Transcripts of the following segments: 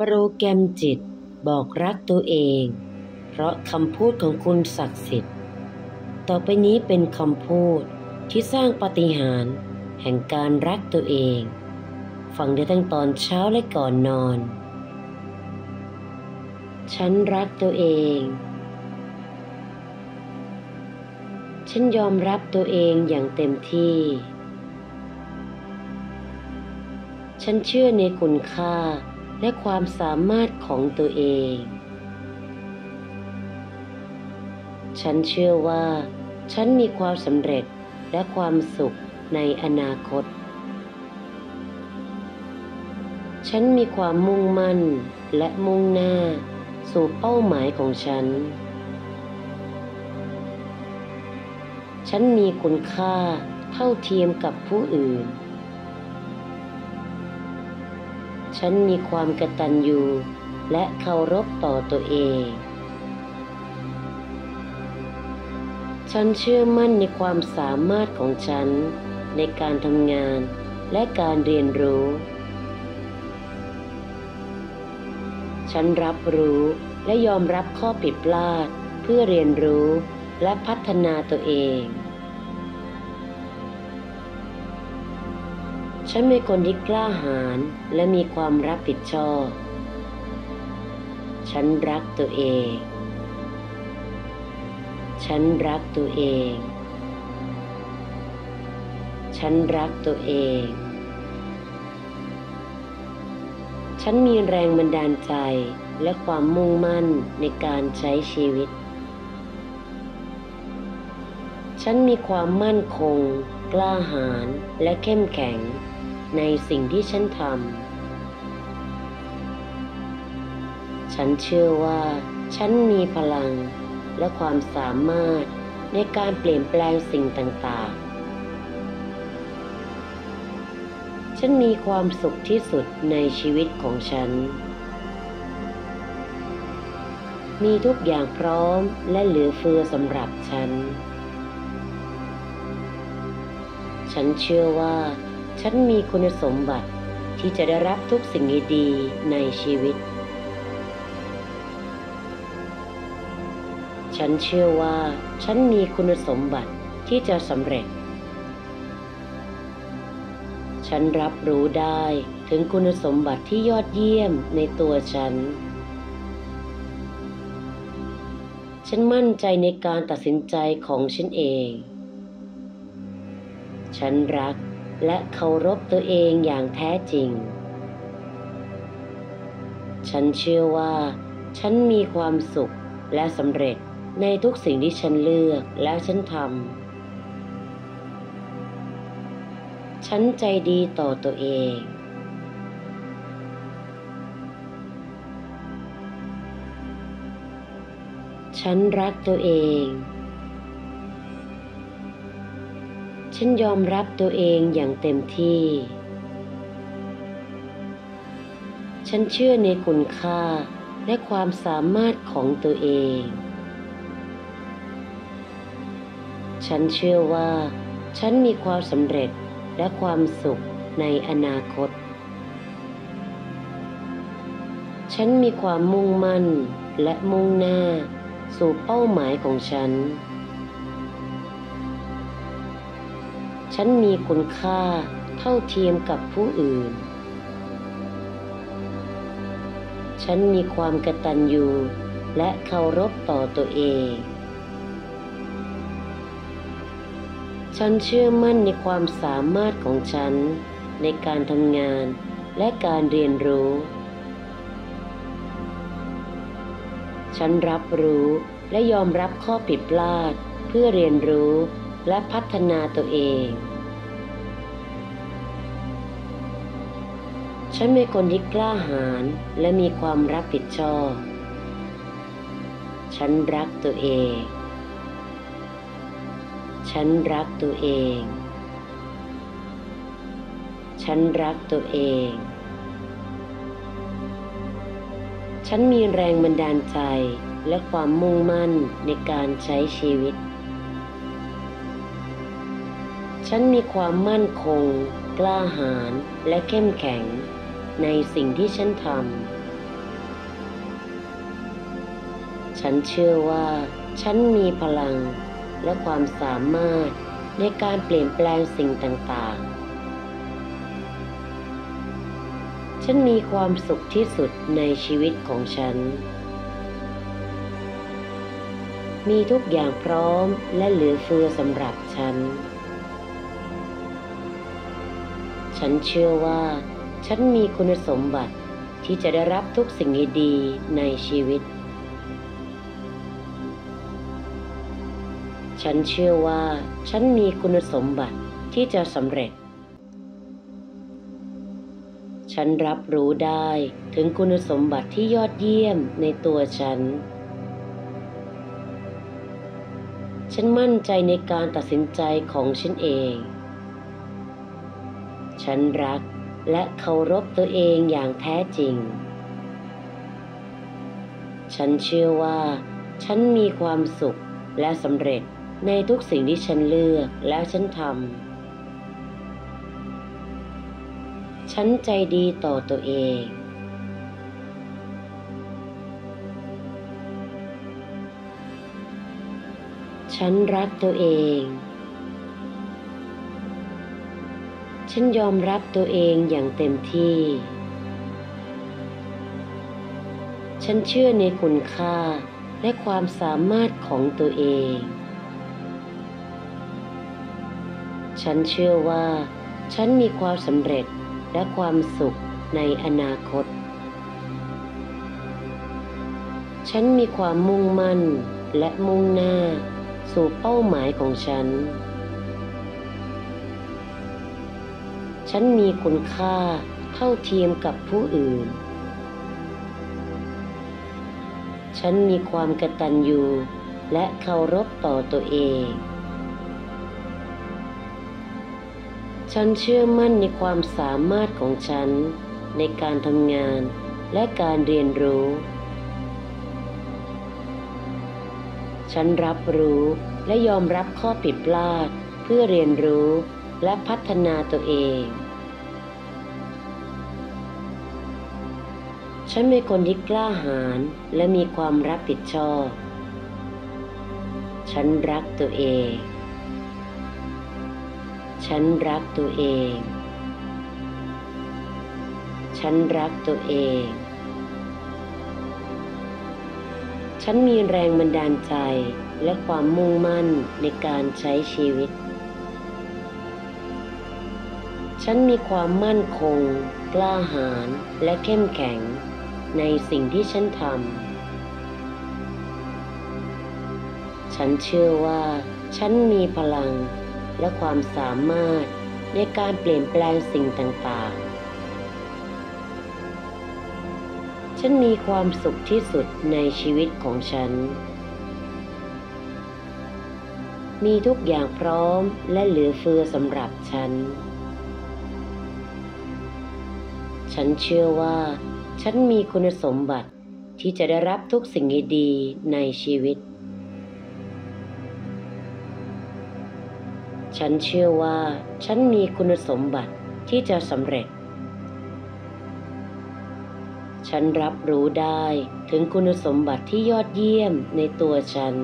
โปรแกรมจิตบอกรักตัวเอง เพราะคำพูดของคุณศักดิ์สิทธิ์ ต่อไปนี้เป็นคำพูดที่สร้างปาฏิหาริย์แห่งการรักตัวเอง ฟังได้ตั้งตอนเช้าและก่อนนอน ฉันรักตัวเอง ฉันยอมรับตัวเองอย่างเต็มที่ ฉันเชื่อในคุณค่า และความสามารถของตัวเอง ฉันเชื่อว่า ฉันมีความสำเร็จและความสุขในอนาคต ฉันมีความมุ่งมั่นและมุ่งหน้า สู่เป้าหมายของฉัน ฉันมีคุณค่าเท่าเทียมกับผู้อื่น ฉันมีความกตัญญูและเคารพต่อตัวเอง ฉันเชื่อมั่นในความสามารถของฉันในการทำงานและการเรียนรู้ ฉันรับรู้และยอมรับข้อผิดพลาดเพื่อเรียนรู้และพัฒนาตัวเอง ฉันเป็นคนที่กล้าหาญและมีความรับผิดชอบ ฉันรักตัวเอง ฉันรักตัวเอง ฉันรักตัวเอง ฉันมีแรงบันดาลใจและความมุ่งมั่นในการใช้ชีวิต ฉันมีความมั่นคง กล้าหาญและเข้มแข็ง ในสิ่งที่ฉันทำ ฉันเชื่อว่าฉันมีพลังและความสามารถในการเปลี่ยนแปลงสิ่งต่างๆ ฉันมีความสุขที่สุดในชีวิตของฉัน มีทุกอย่างพร้อมและเหลือเฟือสำหรับฉัน ฉันเชื่อว่า ฉันมีคุณสมบัติที่จะได้รับทุกสิ่งดีๆในชีวิต ฉันเชื่อว่าฉันมีคุณสมบัติที่จะสำเร็จ ฉันรับรู้ได้ถึงคุณสมบัติที่ยอดเยี่ยมในตัวฉัน ฉันมั่นใจในการตัดสินใจของฉันเอง ฉันรัก และเคารพตัวเองอย่างแท้จริง ฉันเชื่อว่า ฉันมีความสุขและสำเร็จในทุกสิ่งที่ฉันเลือกและฉันทำ ฉันใจดีต่อตัวเอง ฉันรักตัวเอง ฉันยอมรับตัวเองอย่างเต็มที่ ฉันเชื่อในคุณค่าและความสามารถของตัวเอง ฉันเชื่อว่า ฉันมีความสำเร็จและความสุขในอนาคต ฉันมีความมุ่งมั่นและมุ่งหน้า สู่เป้าหมายของฉัน ฉันมีคุณค่าเท่าเทียมกับผู้อื่น ฉันมีความกตัญญูและเคารพต่อตัวเอง ฉันเชื่อมั่นในความสามารถของฉันในการทำงานและการเรียนรู้ ฉันรับรู้และยอมรับข้อผิดพลาดเพื่อเรียนรู้และพัฒนาตัวเอง ฉันเป็นคนที่กล้าหาญและมีความรับผิดชอบ ฉันรักตัวเอง ฉันรักตัวเอง ฉันรักตัวเอง ฉันมีแรงบันดาลใจและความมุ่งมั่นในการใช้ชีวิต ฉันมีความมั่นคง กล้าหาญและเข้มแข็ง ในสิ่งที่ฉันทำ ฉันเชื่อว่าฉันมีพลังและความสามารถในการเปลี่ยนแปลงสิ่งต่างๆ ฉันมีความสุขที่สุดในชีวิตของฉัน มีทุกอย่างพร้อมและเหลือเฟือสำหรับฉัน ฉันเชื่อว่า ฉันมีคุณสมบัติที่จะได้รับทุกสิ่งดีในชีวิต ฉันเชื่อว่าฉันมีคุณสมบัติที่จะสำเร็จ ฉันรับรู้ได้ถึงคุณสมบัติที่ยอดเยี่ยมในตัวฉัน ฉันมั่นใจในการตัดสินใจของฉันเอง ฉันรัก และเคารพตัวเองอย่างแท้จริง ฉันเชื่อว่า ฉันมีความสุขและสำเร็จในทุกสิ่งที่ฉันเลือกและฉันทำ ฉันใจดีต่อตัวเอง ฉันรักตัวเอง ฉันยอมรับตัวเองอย่างเต็มที่ ฉันเชื่อในคุณค่าและความสามารถของตัวเอง ฉันเชื่อว่า ฉันมีความสำเร็จและความสุขในอนาคต ฉันมีความมุ่งมั่นและมุ่งหน้า สู่เป้าหมายของฉัน ฉันมีคุณค่าเท่าเทียมกับผู้อื่น ฉันมีความกตัญญูและเคารพต่อตัวเอง ฉันเชื่อมั่นในความสามารถของฉันในการทำงานและการเรียนรู้ ฉันรับรู้และยอมรับข้อผิดพลาดเพื่อเรียนรู้ และพัฒนาตัวเอง ฉันเป็นคนที่กล้าหาญและมีความรับผิดชอบ ฉันรักตัวเอง ฉันรักตัวเอง ฉันรักตัวเอง ฉันมีแรงบันดาลใจและความมุ่งมั่นในการใช้ชีวิต ฉันมีความมั่นคง กล้าหาญและเข้มแข็ง ในสิ่งที่ฉันทำ ฉันเชื่อว่าฉันมีพลังและความสามารถในการเปลี่ยนแปลงสิ่งต่างๆ ฉันมีความสุขที่สุดในชีวิตของฉัน มีทุกอย่างพร้อมและเหลือเฟือสำหรับฉัน ฉันเชื่อว่า ฉันมีคุณสมบัติที่จะได้รับทุกสิ่งดีในชีวิต ฉันเชื่อว่า ฉันมีคุณสมบัติที่จะสำเร็จ ฉันรับรู้ได้ถึงคุณสมบัติที่ยอดเยี่ยมในตัวฉัน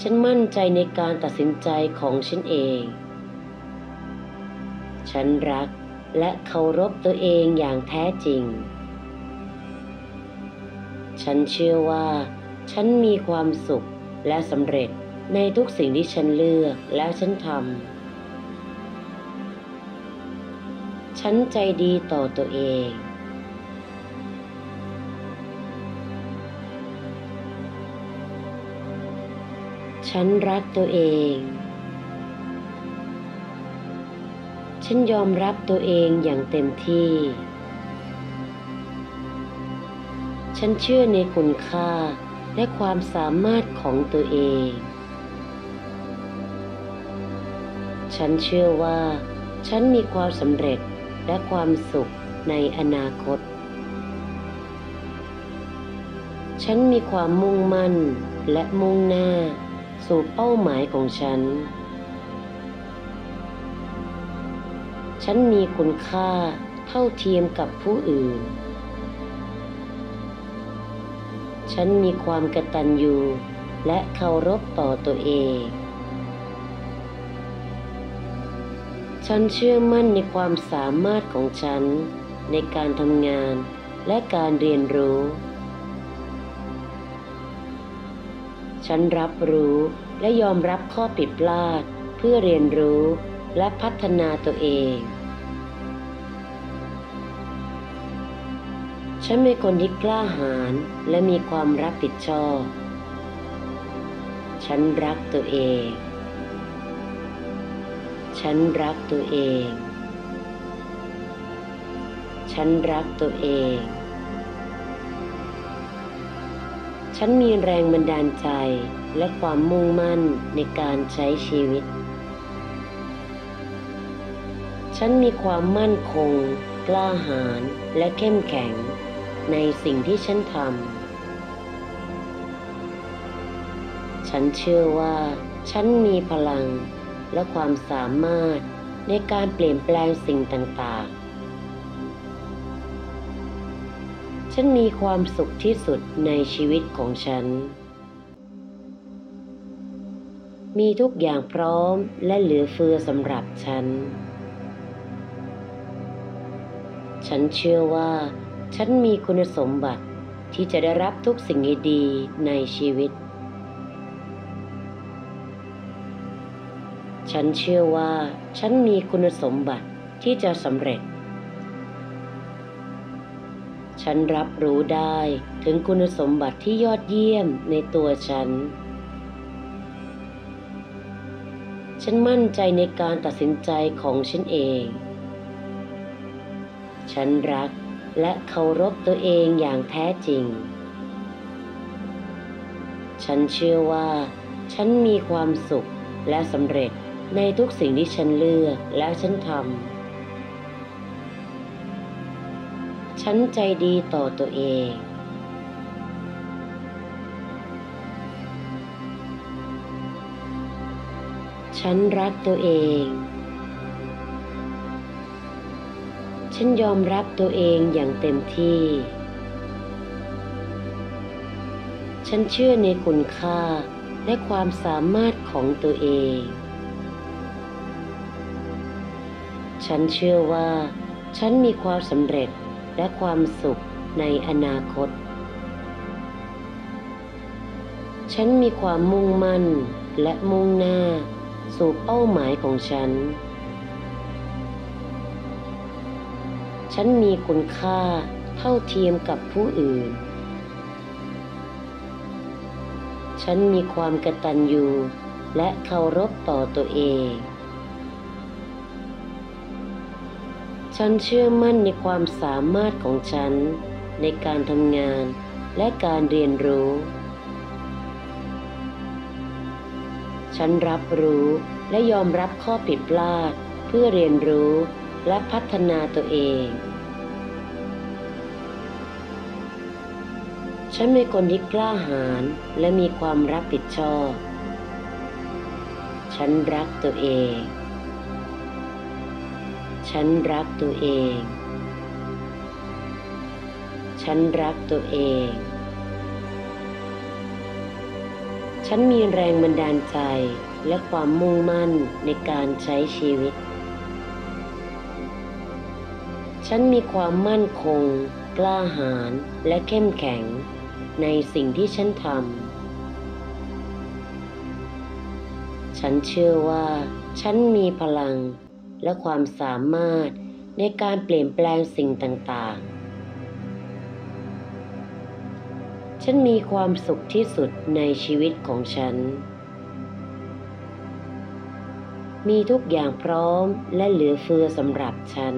ฉันมั่นใจในการตัดสินใจของฉันเอง ฉันรักและเคารพตัวเองอย่างแท้จริง ฉันเชื่อว่า ฉันมีความสุขและสำเร็จในทุกสิ่งที่ฉันเลือกและฉันทำ ฉันใจดีต่อตัวเอง ฉันรักตัวเอง ฉันยอมรับตัวเองอย่างเต็มที่ ฉันเชื่อในคุณค่าและความสามารถของตัวเอง ฉันเชื่อว่า ฉันมีความสำเร็จและความสุขในอนาคต ฉันมีความมุ่งมั่นและมุ่งหน้า สู่เป้าหมายของฉัน ฉันมีคุณค่าเท่าเทียมกับผู้อื่น ฉันมีความกตัญญูและเคารพต่อตัวเอง ฉันเชื่อมั่นในความสามารถของฉันในการทำงานและการเรียนรู้ ฉันรับรู้และยอมรับข้อผิดพลาดเพื่อเรียนรู้ และพัฒนาตัวเอง ฉันเป็นคนที่กล้าหาญและมีความรับผิดชอบ ฉันรักตัวเอง ฉันรักตัวเอง ฉันรักตัวเอง ฉันมีแรงบันดาลใจและความมุ่งมั่นในการใช้ชีวิต ฉันมีความมั่นคง กล้าหาญและเข้มแข็ง ในสิ่งที่ฉันทำ ฉันเชื่อว่า ฉันมีพลังและความสามารถในการเปลี่ยนแปลงสิ่งต่างๆ ฉันมีความสุขที่สุดในชีวิตของฉัน มีทุกอย่างพร้อมและเหลือเฟือสำหรับฉัน ฉันเชื่อว่า ฉันมีคุณสมบัติที่จะได้รับทุกสิ่งดีในชีวิต ฉันเชื่อว่า ฉันมีคุณสมบัติที่จะสำเร็จ ฉันรับรู้ได้ถึงคุณสมบัติที่ยอดเยี่ยมในตัวฉัน ฉันมั่นใจในการตัดสินใจของฉันเอง ฉันรักและเคารพตัวเองอย่างแท้จริง ฉันเชื่อว่า ฉันมีความสุขและสำเร็จในทุกสิ่งที่ฉันเลือกและฉันทำ ฉันใจดีต่อตัวเอง ฉันรักตัวเอง ฉันยอมรับตัวเองอย่างเต็มที่ ฉันเชื่อในคุณค่าและความสามารถของตัวเอง ฉันเชื่อว่า ฉันมีความสำเร็จและความสุขในอนาคต ฉันมีความมุ่งมั่นและมุ่งหน้า สู่เป้าหมายของฉัน ฉันมีคุณค่าเท่าเทียมกับผู้อื่น ฉันมีความกตัญญูและเคารพต่อตัวเอง ฉันเชื่อมั่นในความสามารถของฉันในการทำงานและการเรียนรู้ ฉันรับรู้และยอมรับข้อผิดพลาดเพื่อเรียนรู้ และพัฒนาตัวเอง ฉันเป็นคนที่กล้าหาญและมีความรับผิดชอบ ฉันรักตัวเอง ฉันรักตัวเอง ฉันรักตัวเอง ฉันมีแรงบันดาลใจและความมุ่งมั่นในการใช้ชีวิต ฉันมีความมั่นคง กล้าหาญและเข้มแข็ง ในสิ่งที่ฉันทำ ฉันเชื่อว่า ฉันมีพลังและความสามารถในการเปลี่ยนแปลงสิ่งต่างๆ ฉันมีความสุขที่สุดในชีวิตของฉัน มีทุกอย่างพร้อมและเหลือเฟือสำหรับฉัน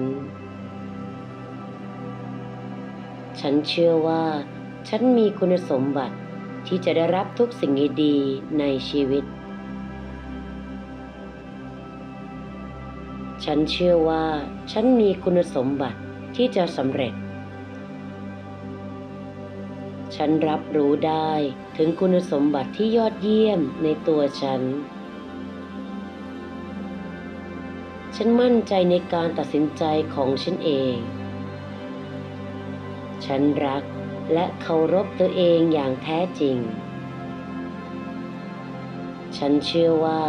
ฉันเชื่อว่า ฉันมีคุณสมบัติที่จะได้รับทุกสิ่งดีในชีวิต ฉันเชื่อว่า ฉันมีคุณสมบัติที่จะสำเร็จ ฉันรับรู้ได้ถึงคุณสมบัติที่ยอดเยี่ยมในตัวฉัน ฉันมั่นใจในการตัดสินใจของฉันเอง ฉันรักและเคารพตัวเองอย่างแท้จริง ฉันเชื่อว่า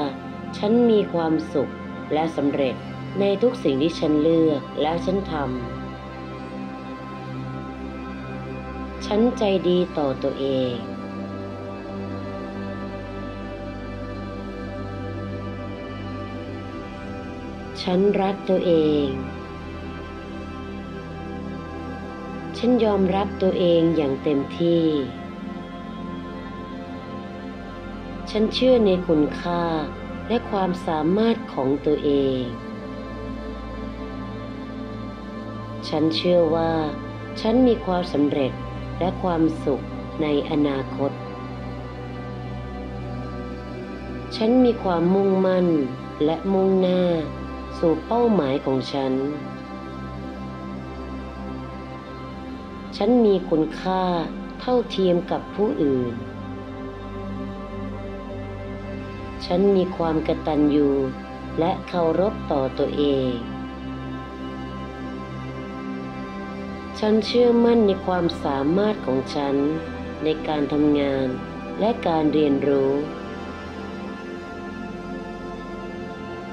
ฉันมีความสุขและสำเร็จในทุกสิ่งที่ฉันเลือกและฉันทำ ฉันใจดีต่อตัวเอง ฉันรักตัวเอง ฉันยอมรับตัวเองอย่างเต็มที่ ฉันเชื่อในคุณค่าและความสามารถของตัวเอง ฉันเชื่อว่า ฉันมีความสำเร็จและความสุขในอนาคต ฉันมีความมุ่งมั่นและมุ่งหน้า สู่เป้าหมายของฉัน ฉันมีคุณค่าเท่าเทียมกับผู้อื่น ฉันมีความกตัญญูและเคารพต่อตัวเอง ฉันเชื่อมั่นในความสามารถของฉันในการทำงานและการเรียนรู้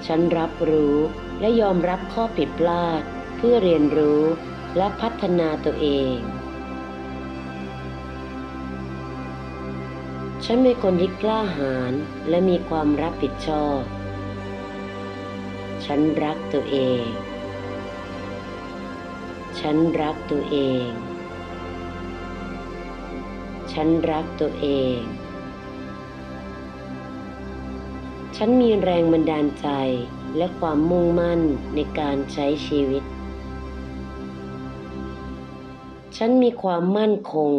ฉันรับรู้และยอมรับข้อผิดพลาดเพื่อเรียนรู้และพัฒนาตัวเอง ฉันเป็นคนที่กล้าหาญและมีความรับผิดชอบ ฉันรักตัวเอง ฉันรักตัวเอง ฉันรักตัวเอง ฉันมีแรงบันดาลใจและความมุ่งมั่นในการใช้ชีวิต ฉันมีความมั่นคง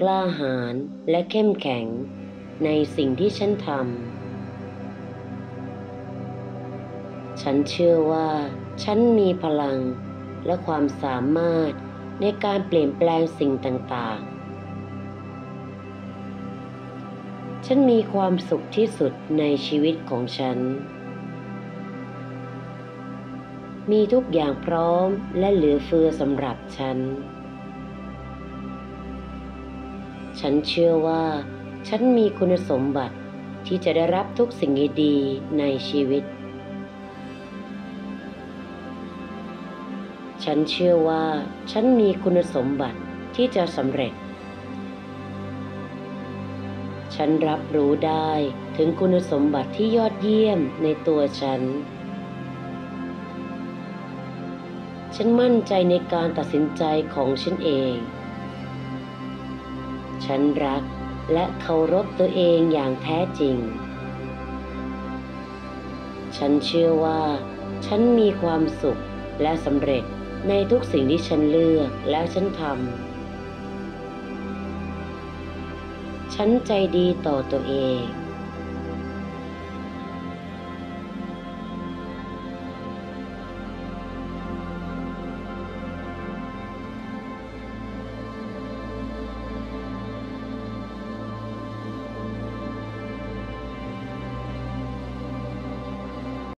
กล้าหาญและเข้มแข็ง ในสิ่งที่ฉันทำ ฉันเชื่อว่าฉันมีพลังและความสามารถในการเปลี่ยนแปลงสิ่งต่างๆ ฉันมีความสุขที่สุดในชีวิตของฉัน มีทุกอย่างพร้อมและเหลือเฟือสำหรับฉัน ฉันเชื่อว่า ฉันมีคุณสมบัติที่จะได้รับทุกสิ่งดีในชีวิต ฉันเชื่อว่าฉันมีคุณสมบัติที่จะสำเร็จ ฉันรับรู้ได้ถึงคุณสมบัติที่ยอดเยี่ยมในตัวฉัน ฉันมั่นใจในการตัดสินใจของฉันเอง ฉันรัก และเคารพตัวเองอย่างแท้จริง ฉันเชื่อว่า ฉันมีความสุขและสำเร็จในทุกสิ่งที่ฉันเลือกและฉันทำ ฉันใจดีต่อตัวเอง